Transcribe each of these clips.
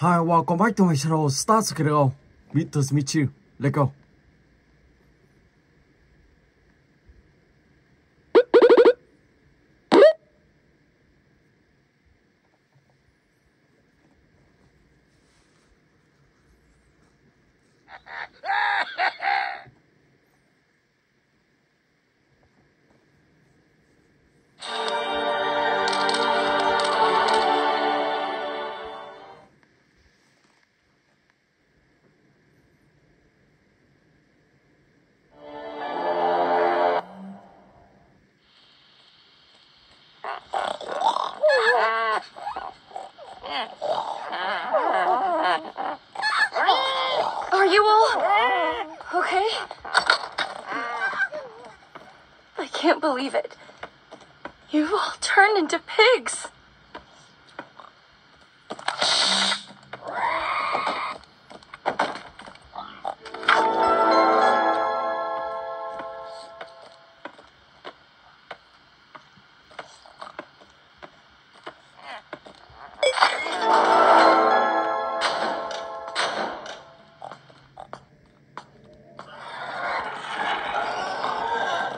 Hi, welcome back to my channel. Start Credo. Meet to meet you. Let's go. Can't believe it. You've all turned into pigs.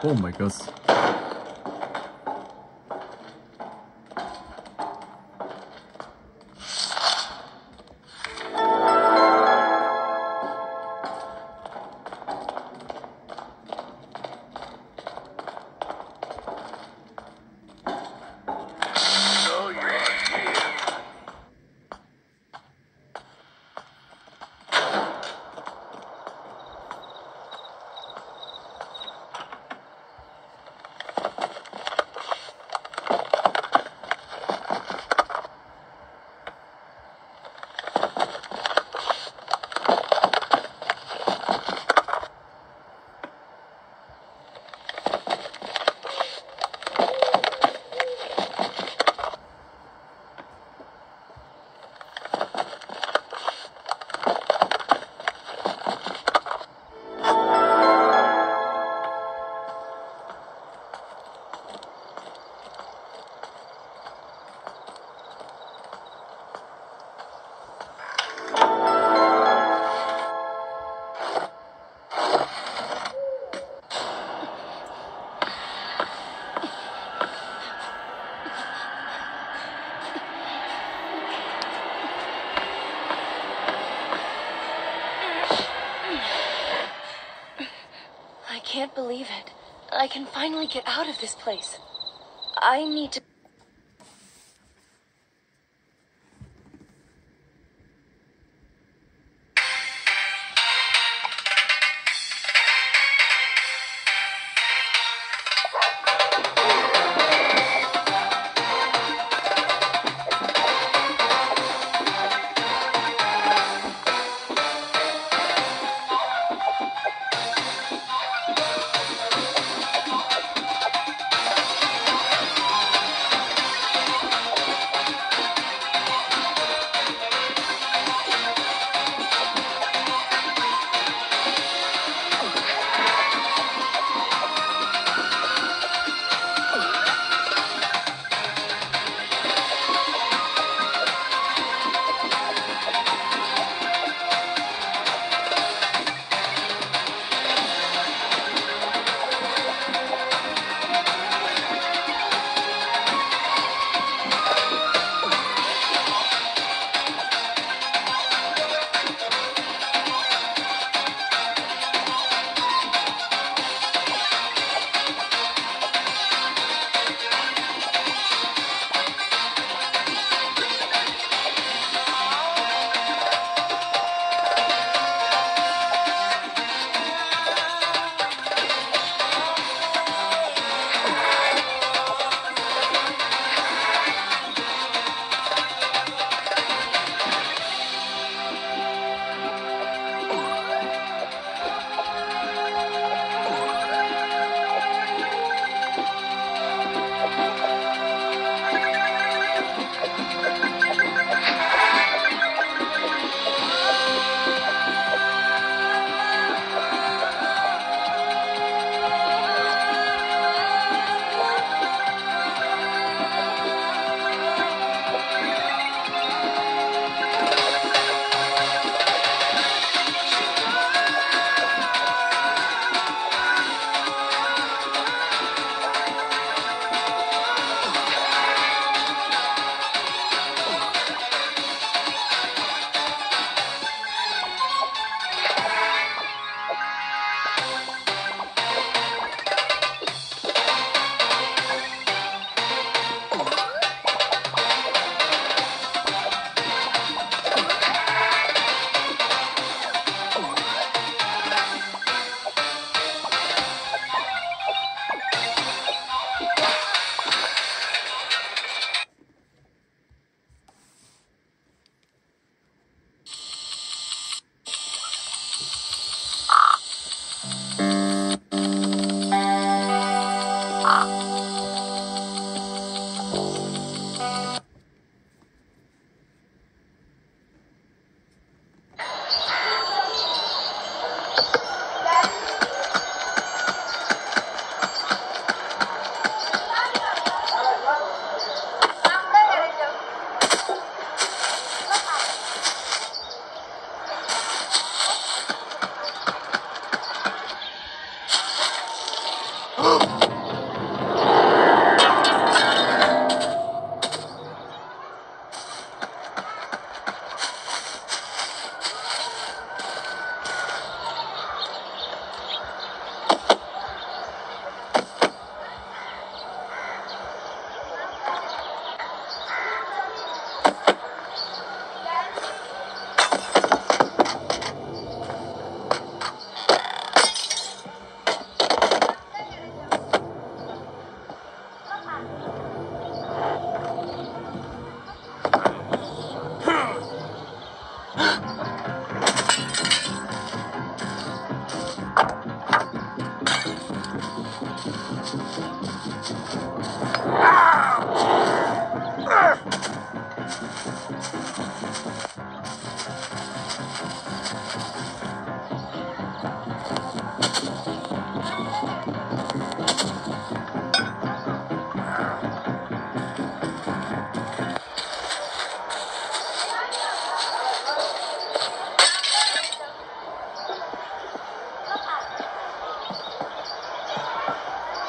Oh my gosh. I can finally get out of this place. I need to.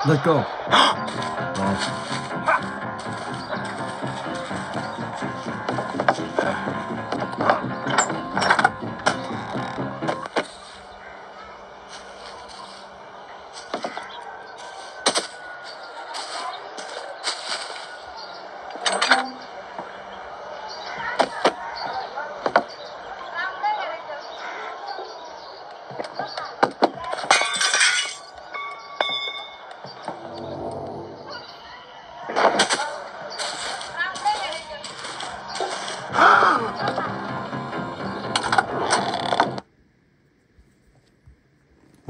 Let go.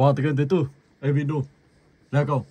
Ha tekan tu. Eh, window. Dah kau.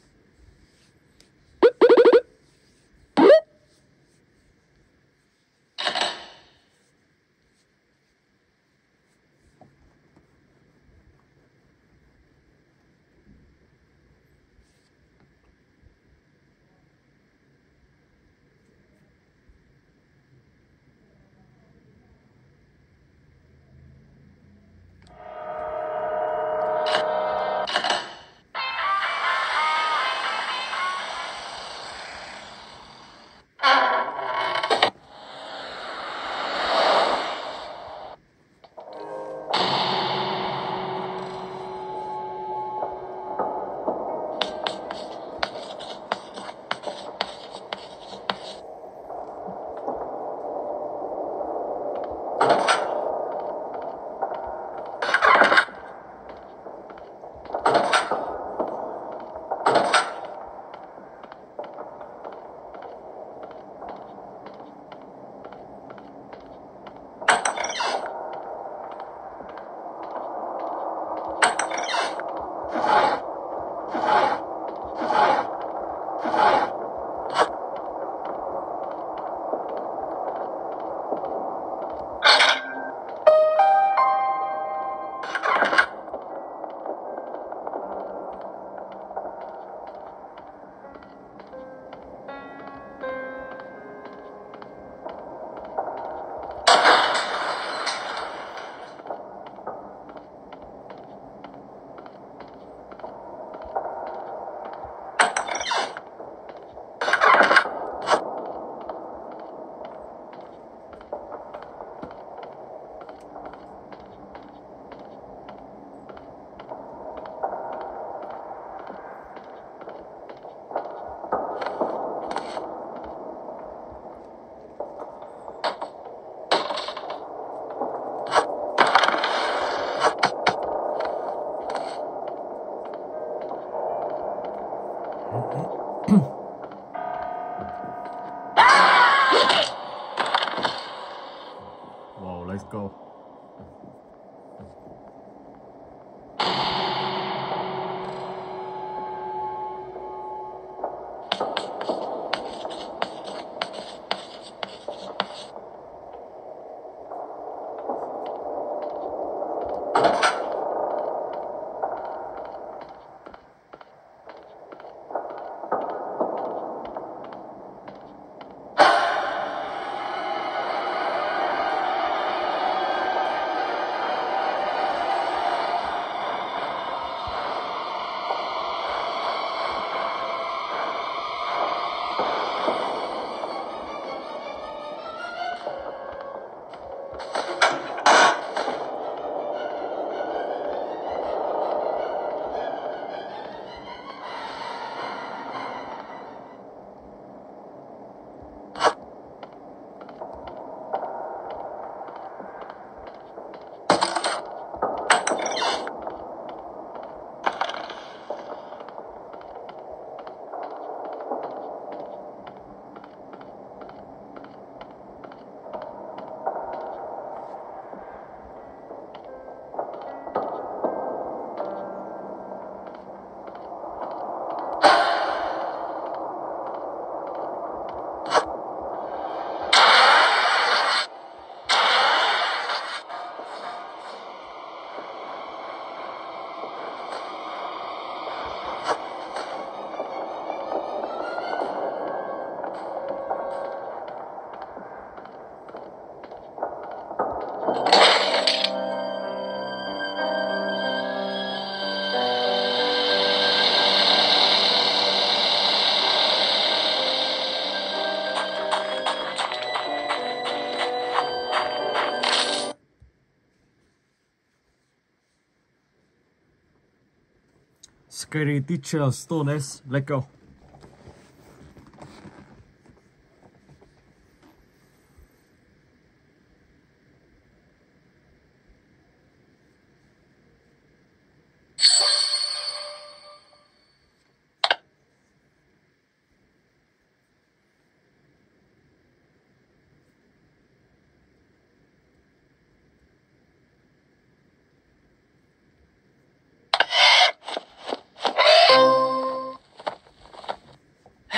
Scary teacher Stone Age, let go.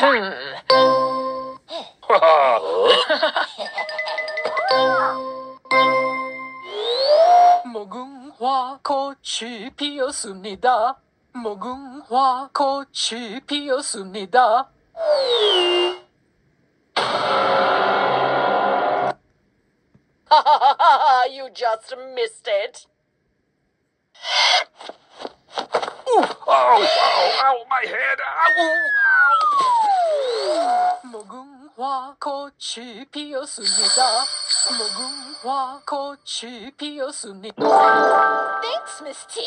꽃이 피었습니다. 목은화 꽃이 피었습니다. you just missed it. Oh, ow, ow, my head. Ow, ow. 목은화 꽃이 피었습니다. 목은화 꽃이 피었습니다. Thanks, Miss T.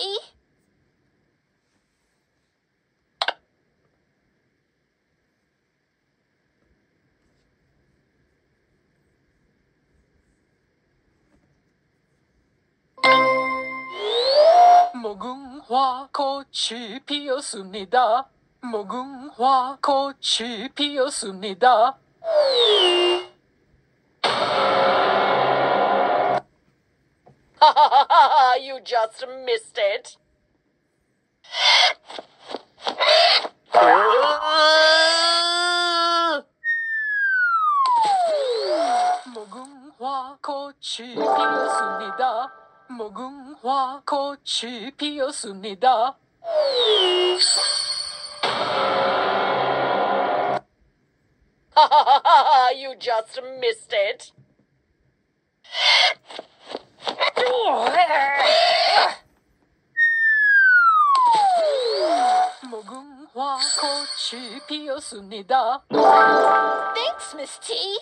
목은화 꽃이 피었습니다. 목은화 꽃이 피었습니다. you just missed it. 목은화 꽃이 피었습니다. 목은화 꽃이 피었습니다. Ha ha ha ha! You just missed it. Thanks, Miss T.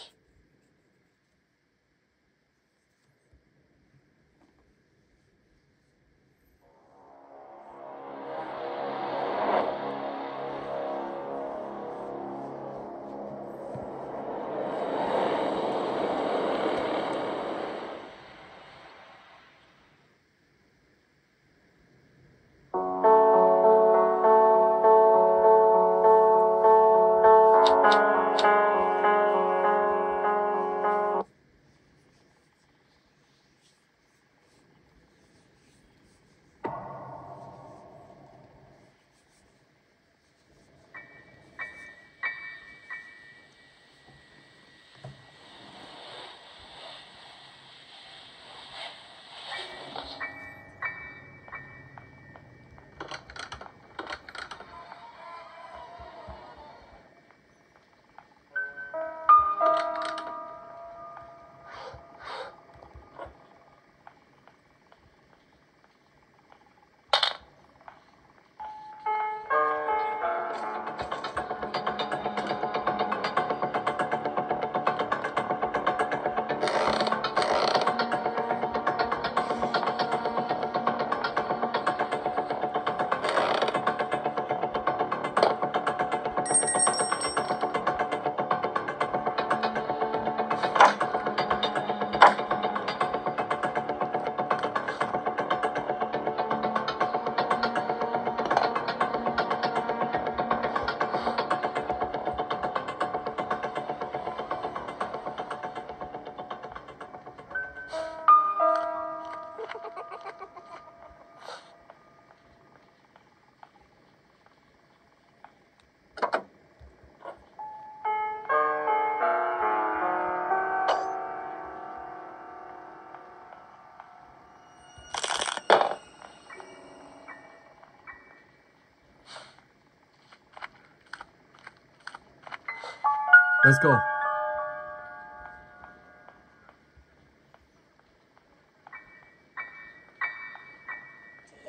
Let's go.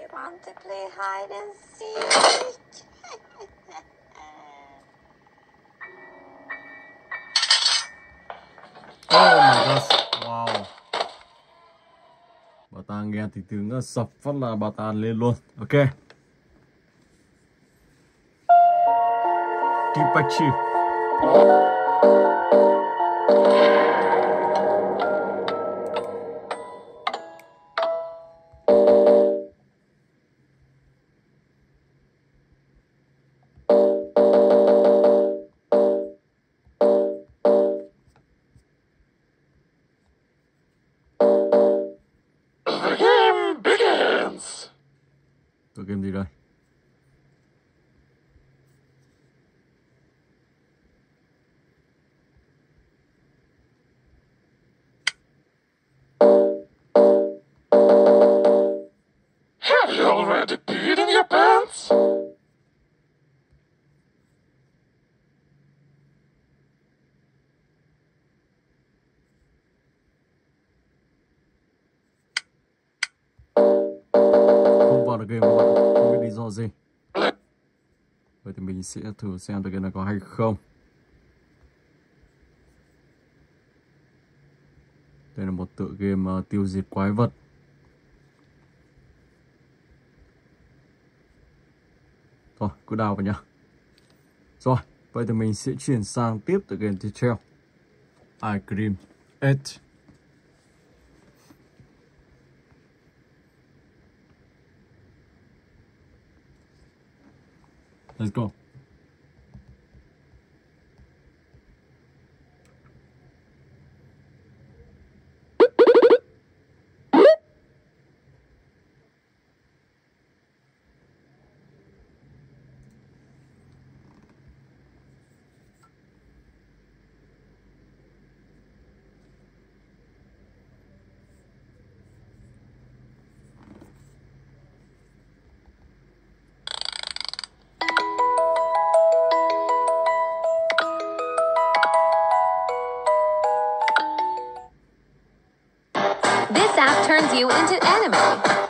You want to play hide and seek? Oh my gosh. Wow. Bà ta nghe thì tiếng nó sập phát là bà ta lên luôn. Ok. Kipachi. The được game không bạn, không biết lý do gì. Vậy thì mình sẽ thử xem tựa game này có hay không. Đây là một tựa game uh, tiêu diệt quái vật. Thôi, cứ đào vào nhá. Rồi, vậy thì mình sẽ chuyển sang tiếp tựa game tiếp theo. Ice Cream 8. Let's go. You into anime.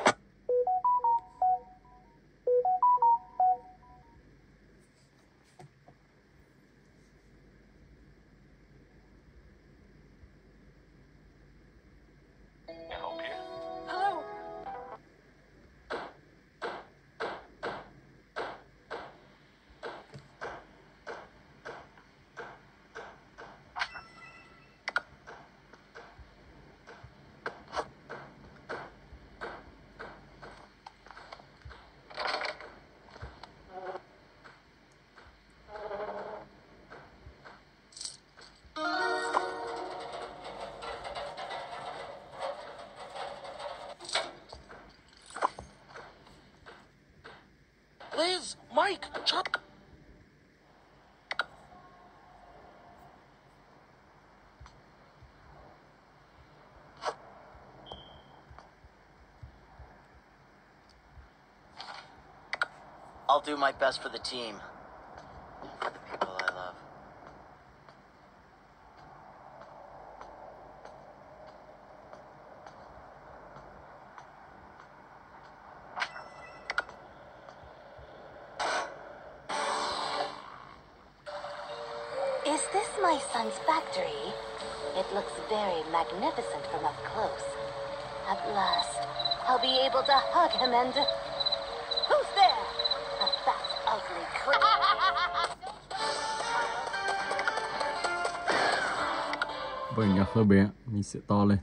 Mike, Chuck. I'll do my best for the team. And for the people I love. Is this my son's factory? It looks very magnificent from up close. At last, I'll be able to hug him and. Who's there? A fat, ugly creep. Vâng, nhạc hơi bé, mình sẽ to lên.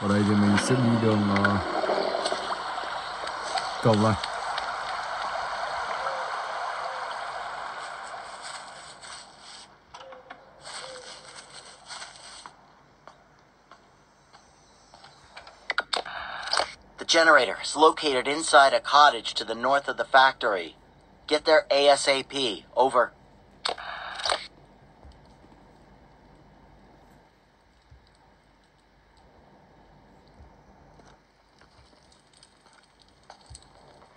Ở đây thì mình sẽ đi đường uh, cầu này. The generator is located inside a cottage to the north of the factory. Get there ASAP. Over.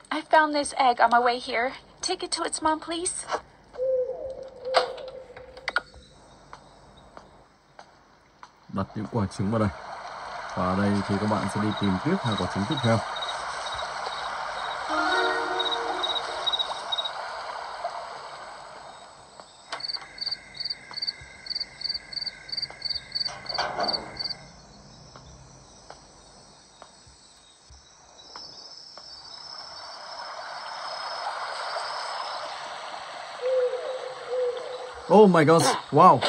I found this egg on my way here. Take it to its mom, please. Đặt những quả trứng vào đây. và ở đây thì các bạn sẽ đi tìm tiếp hai quả trứng tiếp theo. Oh my god, wow.